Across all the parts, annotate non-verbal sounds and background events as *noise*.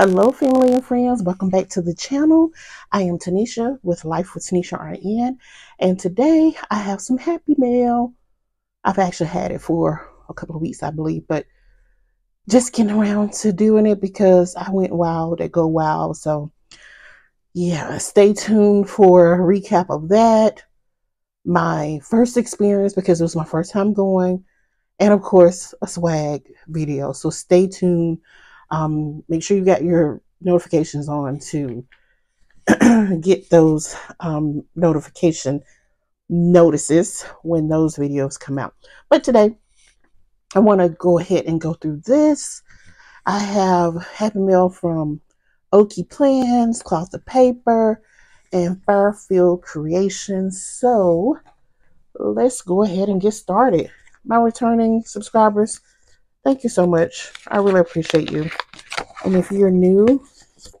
Hello, family and friends. Welcome back to the channel. I am Tanisha with Life with Tanisha RN, and today I have some happy mail. I've actually had it for a couple of weeks, I believe, but just getting around to doing it because I went wild at Go Wild. So, yeah, stay tuned for a recap of that. My first experience because it was my first time going, and of course, a swag video. So, stay tuned um, make sure you got your notifications on to *clears throat* get those um, notification notices when those videos come out. But today, I want to go ahead and go through this. I have Happy Mail from Oky Plans, Cloth and Paper, and FireFilled Creations. So let's go ahead and get started. My returning subscribers, Thank you so much. I really appreciate you. And if you're new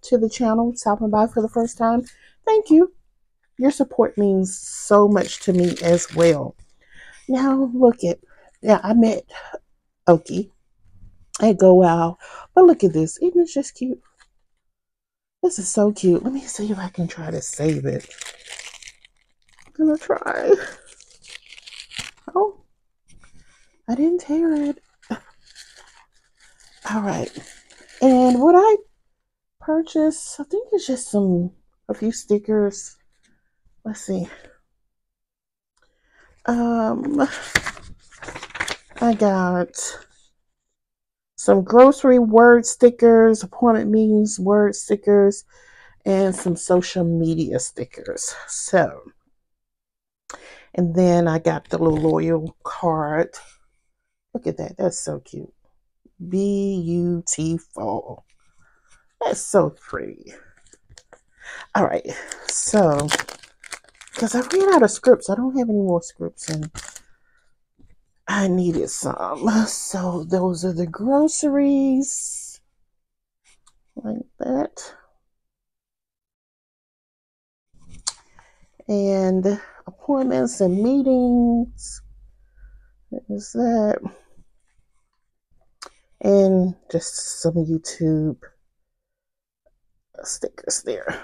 to the channel, stopping by for the first time, thank you. Your support means so much to me as well. Now, look at, yeah, I met Okie at Go Wow, but look at this. Isn't it just cute? This is so cute. Let me see if I can try to save it. I'm gonna try. Oh, I didn't tear it. All right. And what I purchased, I think it's just some, a few stickers. Let's see. Um, I got some grocery word stickers, appointment meetings word stickers, and some social media stickers. So, and then I got the little loyal card. Look at that. That's so cute beautiful. That's so pretty. All right, so because I ran out of scripts, I don't have any more scripts, and I needed some. So those are the groceries, like that, and appointments and meetings. What is that? And just some YouTube stickers there.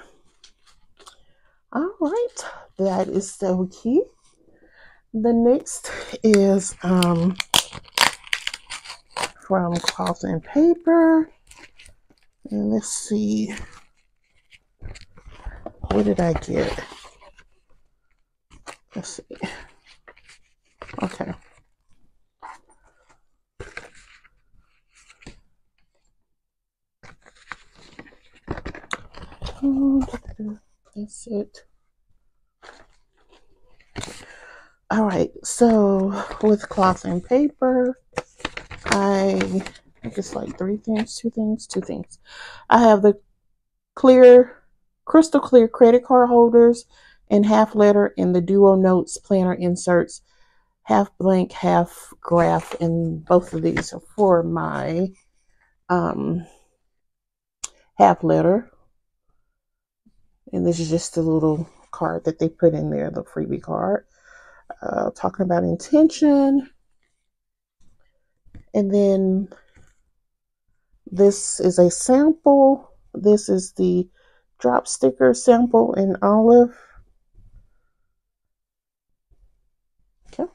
All right, that is so cute. The next is um, from Cloth and Paper. And let's see, what did I get? Let's see. Okay. That's it. All right, so with cloth and paper, I, I guess like three things, two things, two things. I have the clear, crystal clear credit card holders and half letter in the Duo Notes planner inserts, half blank, half graph, and both of these are for my um, half letter and this is just a little card that they put in there, the freebie card. Uh, talking about intention. And then this is a sample. This is the drop sticker sample in olive. Okay.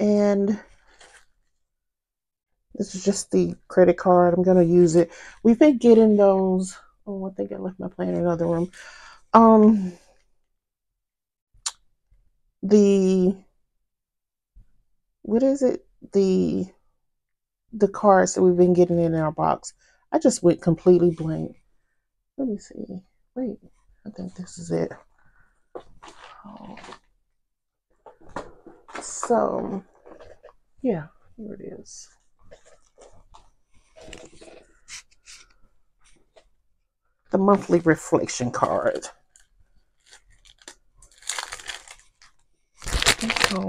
And this is just the credit card. I'm going to use it. We've been getting those Oh, I think I left my plan in another room. Um, the what is it? The the cards that we've been getting in our box. I just went completely blank. Let me see. Wait, I think this is it. Oh. So, yeah, here it is. The monthly reflection card. So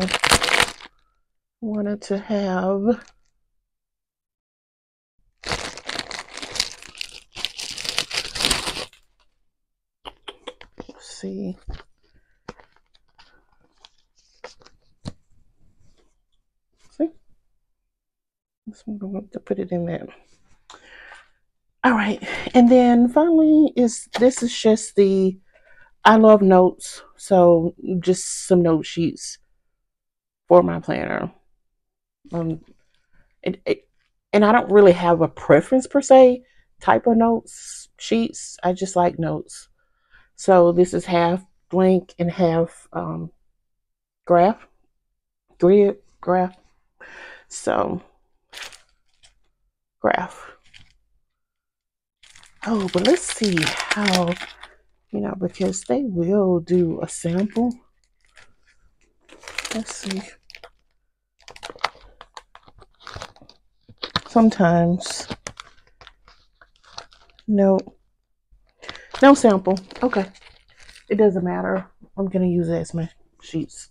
wanted to have see. See? This one want to put it in there All right. And then finally is this is just the I love notes. So just some note sheets for my planner. Um it, it, and I don't really have a preference per se type of notes sheets. I just like notes. So this is half blank and half um, graph, grid graph. So graph. Oh, but let's see how, you know, because they will do a sample. Let's see. Sometimes. No. No sample. Okay. It doesn't matter. I'm going to use it as my sheets.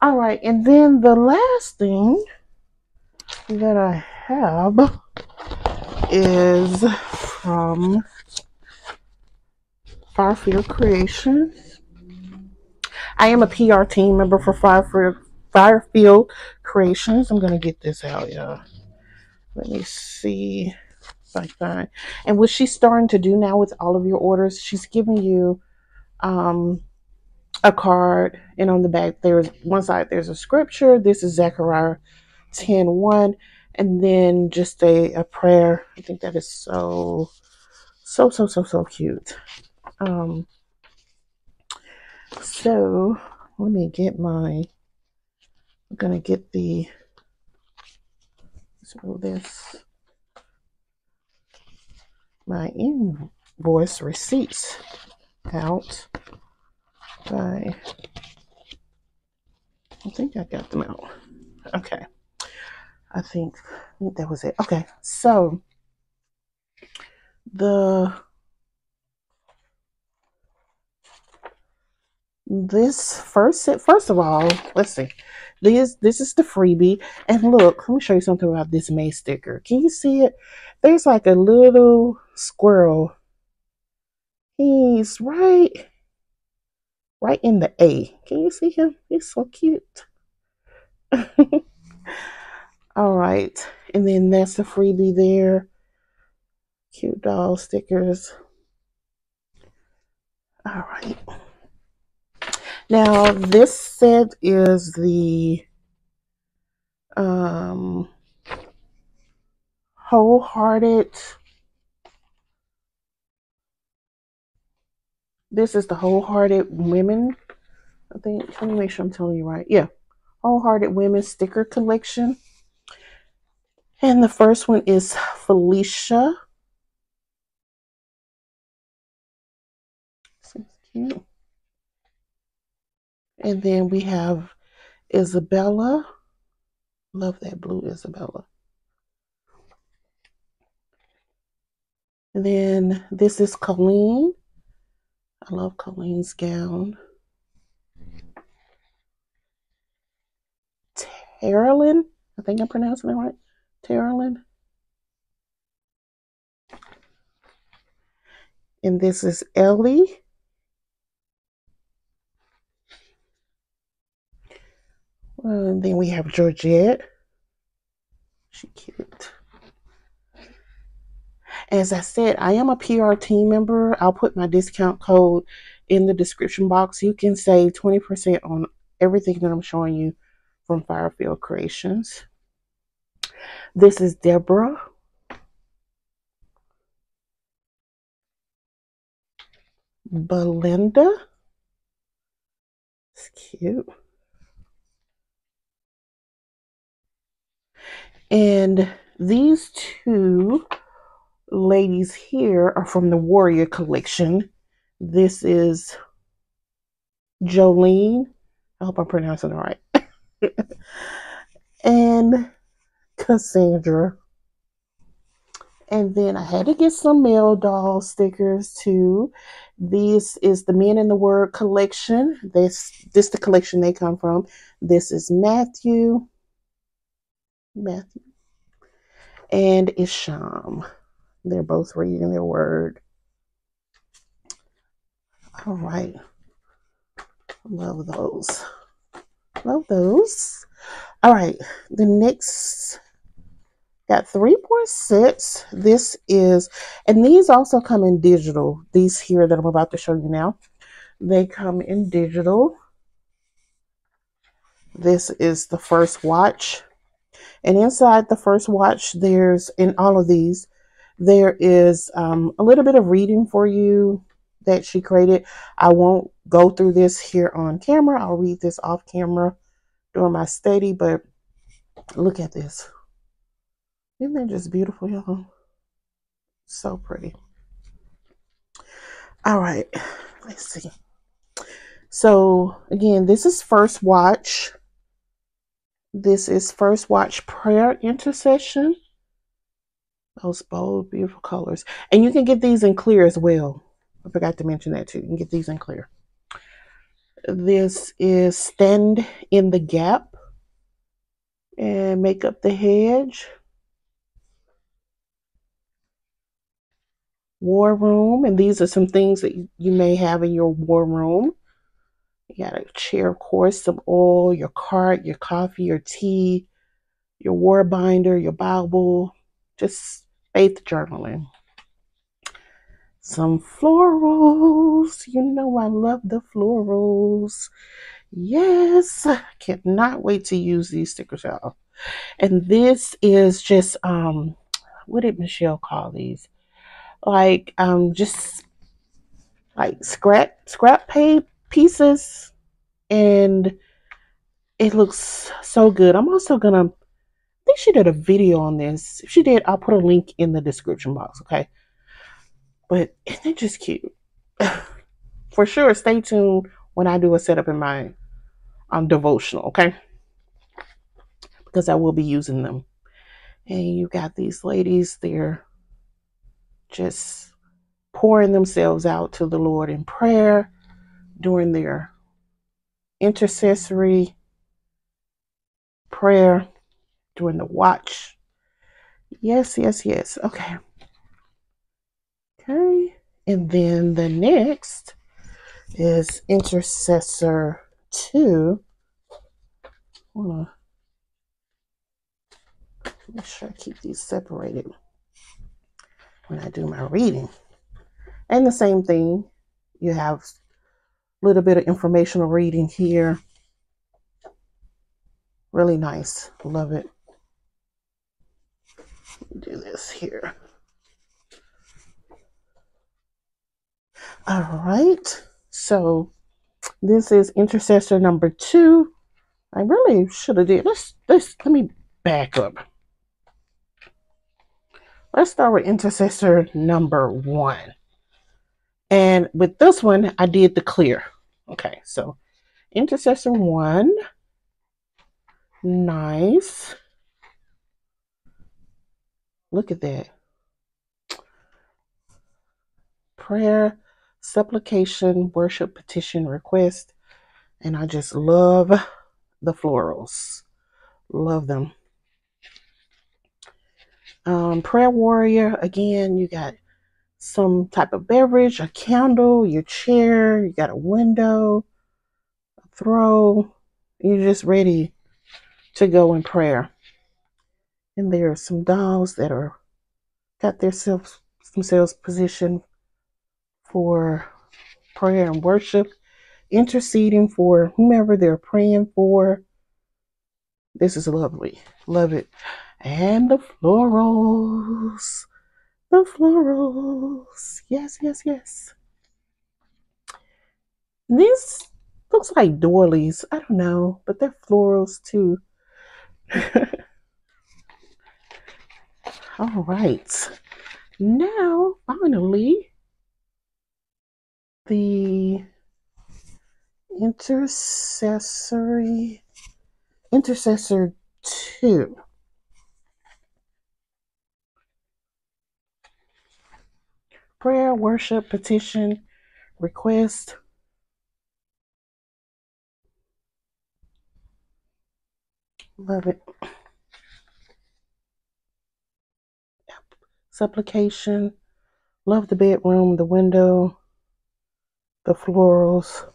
All right. And then the last thing that I have is from FireFilled Creations. I am a PR team member for FireFilled, FireFilled Creations. I'm going to get this out, y'all. Let me see if I find. And what she's starting to do now with all of your orders, she's giving you um, a card, and on the back, there's one side, there's a scripture. This is Zechariah 10 1 and then just a, a prayer. I think that is so, so, so, so, so cute. Um, so let me get my, I'm going to get the, move this, my invoice receipts out by, I think I got them out. Okay. I think, I think that was it. Okay, so the this first set first of all let's see. This this is the freebie. And look let me show you something about this may sticker. Can you see it? There's like a little squirrel. He's right right in the a. Can you see him? He's so cute *laughs* All right. And then that's the freebie there. Cute doll stickers. All right. Now this set is the um wholehearted this is the wholehearted women i think let me make sure i'm telling you right yeah wholehearted women sticker collection and the first one is Felicia. cute. And then we have Isabella. Love that blue Isabella. And then this is Colleen. I love Colleen's gown. Carolyn. I think I'm pronouncing it right. Carolyn. And this is Ellie. And then we have Georgette. She cute. As I said, I am a PR team member. I'll put my discount code in the description box. You can save 20% on everything that I'm showing you from FireFilled Creations. This is Deborah. Belinda. It's cute. And these two ladies here are from the Warrior Collection. This is Jolene. I hope I'm pronouncing it right. *laughs* and Cassandra. And then I had to get some male doll stickers too. This is the Men in the Word collection. This this the collection they come from. This is Matthew. Matthew. And Isham. They're both reading their word. All right. Love those. Love those. All right. The next Got 3.6. This is, and these also come in digital. These here that I'm about to show you now, they come in digital. This is the first watch. And inside the first watch, there's, in all of these, there is um, a little bit of reading for you that she created. I won't go through this here on camera. I'll read this off camera during my study, but look at this. Isn't that just beautiful, y'all? So pretty. All right, let's see. So again, this is first watch. This is first watch prayer intercession. Those bold, beautiful colors. And you can get these in clear as well. I forgot to mention that too. You can get these in clear. This is stand in the gap and make up the hedge. War room. And these are some things that you may have in your war room. You got a chair, of course, some oil, your cart, your coffee, your tea, your war binder, your Bible, just faith journaling. Some florals. You know I love the florals. Yes, cannot wait to use these stickers, y'all. And this is just um, what did Michelle call these? Like um just like scrap scrap pay pieces and it looks so good. I'm also gonna I think she did a video on this. If she did, I'll put a link in the description box, okay? But isn't it just cute? *sighs* For sure, stay tuned when I do a setup in my um devotional, okay? Because I will be using them. And you got these ladies, they're just pouring themselves out to the Lord in prayer during their intercessory prayer during the watch. Yes, yes, yes. Okay. Okay. And then the next is intercessor two. Hold on. Make sure I keep these separated when I do my reading. And the same thing, you have a little bit of informational reading here. Really nice. Love it. Do this here. All right. So this is intercessor number two. I really should have did. Let's let's let me back up. Let's start with intercessor number one. And with this one, I did the clear. Okay, so intercessor one. Nice. Look at that. Prayer, supplication, worship, petition, request. And I just love the florals. Love them. Um, prayer warrior, again, you got some type of beverage, a candle, your chair, you got a window, a throw. You're just ready to go in prayer. And there are some dolls that are got themselves themselves positioned for prayer and worship, interceding for whomever they're praying for. This is lovely. Love it and the florals. The florals. Yes, yes, yes. These looks like doilies. I don't know, but they're florals too. *laughs* All right. Now, finally, the intercessory intercessor 2 prayer, worship, petition, request. Love it. Supplication. Love the bedroom, the window, the florals.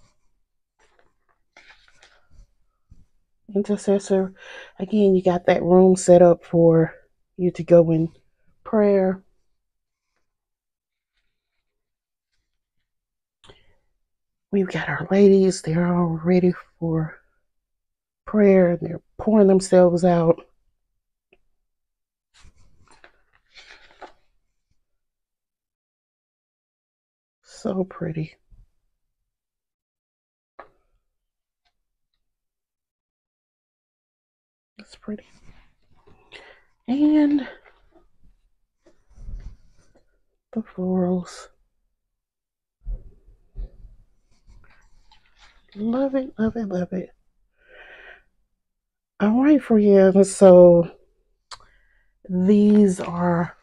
Intercessor. Again, you got that room set up for you to go in prayer. We've got our ladies, they're all ready for prayer. They're pouring themselves out. So pretty. It's pretty. And the florals. Love it, love it, love it. All right, friends. So these are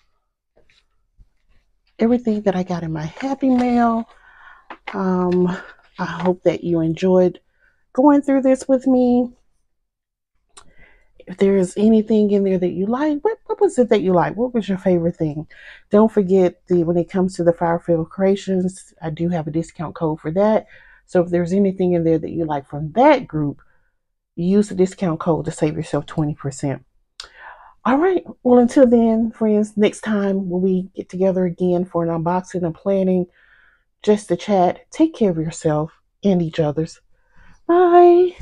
everything that I got in my happy mail. Um, I hope that you enjoyed going through this with me. If there's anything in there that you like, what, what was it that you like? What was your favorite thing? Don't forget the when it comes to the FireFilled Creations, I do have a discount code for that. So if there's anything in there that you like from that group, use the discount code to save yourself 20%. All right. Well, until then, friends, next time when we get together again for an unboxing and planning, just to chat, take care of yourself and each other's. Bye.